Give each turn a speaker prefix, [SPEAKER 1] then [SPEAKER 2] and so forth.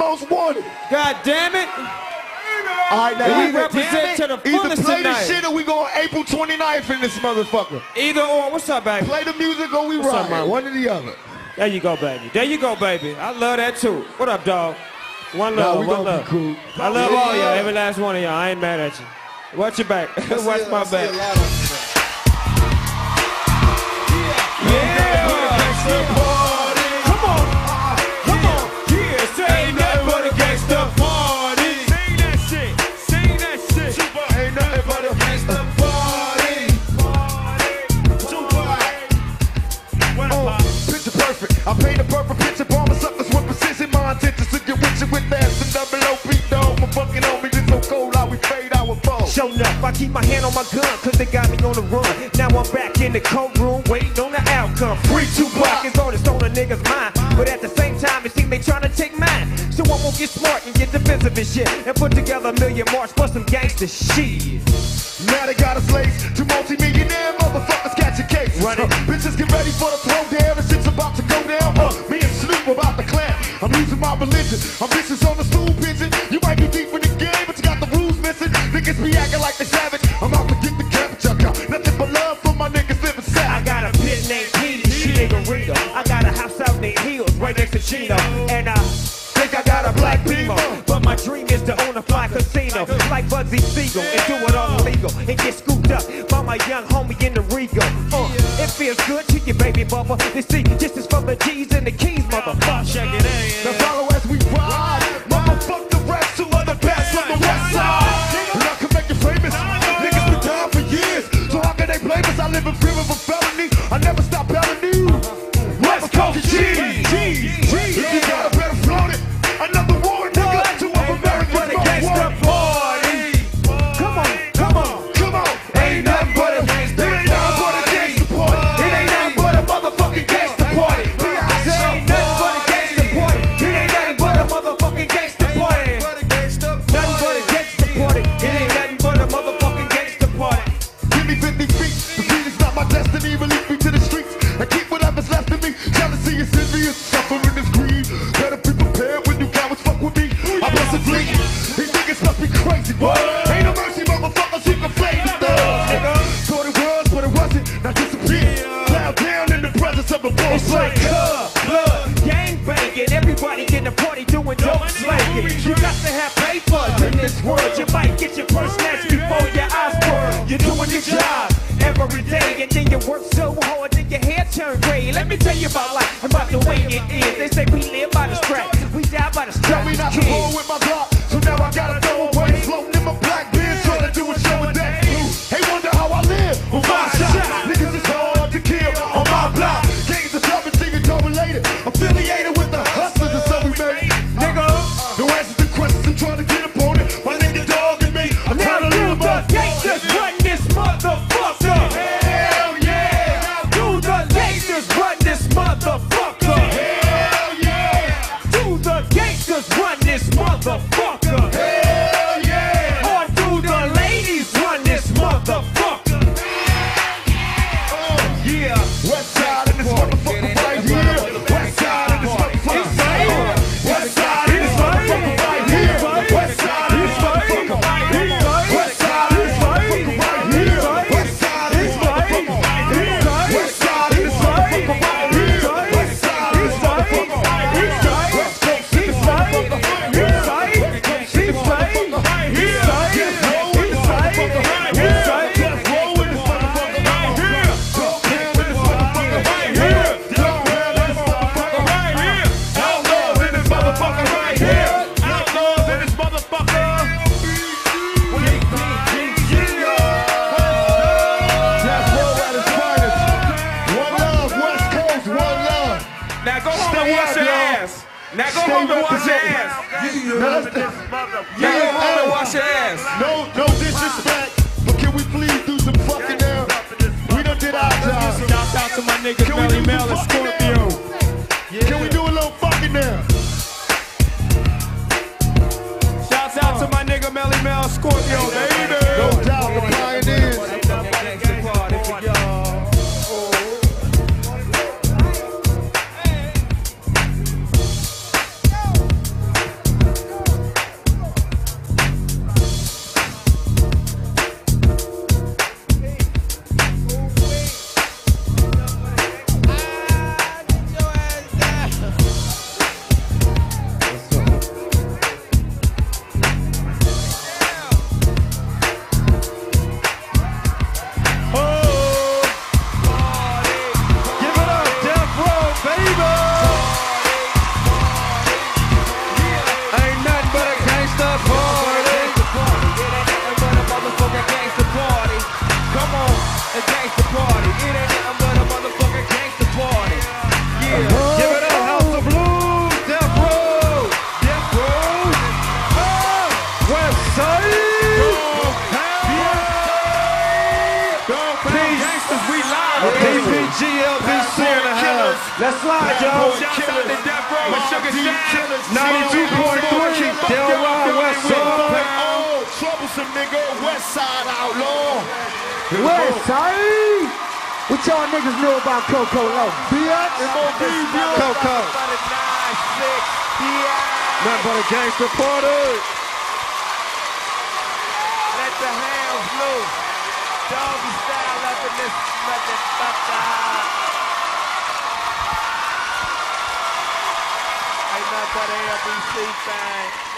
[SPEAKER 1] most wanted.
[SPEAKER 2] God damn it.
[SPEAKER 1] All right, now
[SPEAKER 2] We represent to the
[SPEAKER 1] either
[SPEAKER 2] fullest
[SPEAKER 1] play
[SPEAKER 2] tonight.
[SPEAKER 1] this shit or we go on April 29th in this motherfucker.
[SPEAKER 2] Either or. What's up, baby?
[SPEAKER 1] Play the music or we
[SPEAKER 2] What's
[SPEAKER 1] ride. One or the other.
[SPEAKER 2] There you go, baby. There you go, baby. I love that too. What up, dog? One
[SPEAKER 1] Nah,
[SPEAKER 2] love,
[SPEAKER 1] we
[SPEAKER 2] one
[SPEAKER 1] gonna be
[SPEAKER 2] love.
[SPEAKER 1] cool.
[SPEAKER 2] I love all y'all, every last one of y'all. I ain't mad at you. Watch your back. Watch my back.
[SPEAKER 3] Shown up, I keep my hand on my gun, cause they got me on the run. Now I'm back in the courtroom, waiting on the outcome. Free two block is all that's on a nigga's mind. But at the same time, it seems they trying to take mine. So I'm gonna get smart and get defensive and shit. And put together a million march for some gangster shit.
[SPEAKER 1] Now they got us laced. Two multi-millionaire motherfuckers catch a case.
[SPEAKER 3] Run it.
[SPEAKER 1] Uh, bitches get ready for the throwdown. The shit's about to go down. Uh, me and Snoop about to clap. I'm losing my religion. I'm vicious on the stool pigeon. You might be deep in the game, Be acting like they savage. I'm out to get the temperature. Got nothing but love for my niggas living
[SPEAKER 3] I got a pit named Petey, she nigga Rito. I got a house out in the hills, right next to Chino. And I think I got a black beamer. But my dream is to own a fly casino. Like Bugsy Siegel and do it all legal. And get scooped up by my young homie in the Regal. Uh, it feels good to you, baby bubba. You see, this is for the G's and the keys, motherfucker.
[SPEAKER 4] Check it in.
[SPEAKER 1] Now follow as we ride. Motherfuck the rest, two other bats on the west side. I bust a fleet. These niggas must be crazy. What? Ain't no mercy, motherfuckers. You can play the thugs. Thought it was, but it wasn't. Now disappear. Bow down in the presence of a boss
[SPEAKER 3] It's like cub, blood, gang banging. Everybody in the party doing dope slanging. You got to have papers in this world. You might get your purse snatched before your eyes burn. You're doing your job every day, and then you work so hard that your hair turn gray. Let me tell you about life, about the way it is. They say we live by the strap, we die by the strap. Run this motherfucker?
[SPEAKER 1] Stay
[SPEAKER 2] home and wash your
[SPEAKER 1] representing.
[SPEAKER 2] ass.
[SPEAKER 1] Now let's-
[SPEAKER 2] Now go home
[SPEAKER 1] hey.
[SPEAKER 2] wash your ass.
[SPEAKER 1] No, no disrespect, but can we please do some fucking now? We done did our job.
[SPEAKER 2] Shout out to my niggas
[SPEAKER 1] Melle
[SPEAKER 2] Mel and Scorpio.
[SPEAKER 1] Can we
[SPEAKER 2] Let's slide, y'all.
[SPEAKER 4] Shouts out to Death Row and Suge Knight.
[SPEAKER 2] 92.3, Del Rod, West Side.
[SPEAKER 1] Oh, troublesome nigga, West Side outlaw.
[SPEAKER 5] West Side. What y'all niggas know about Coco Low?
[SPEAKER 1] Bitch.
[SPEAKER 2] Coco. Nothing but a gangster party.
[SPEAKER 3] Let the hands loose. Doggy style up in this motherfucker. Ain't nothing but a LBC thing.